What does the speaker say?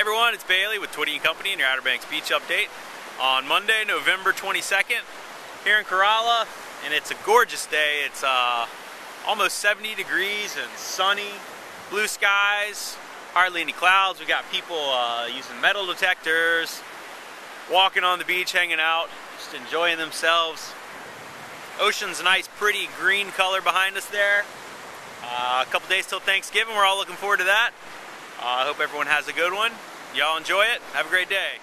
Hey everyone, it's Bailey with Twiddy & Company and your Outer Banks Beach update on Monday, November 22nd here in Corolla and it's a gorgeous day. It's uh, almost 70 degrees and sunny, blue skies, hardly any clouds. We got people uh, using metal detectors, walking on the beach, hanging out, just enjoying themselves. Ocean's a nice pretty green color behind us there. Uh, a couple days till Thanksgiving, we're all looking forward to that. Uh, I hope everyone has a good one. Y'all enjoy it. Have a great day.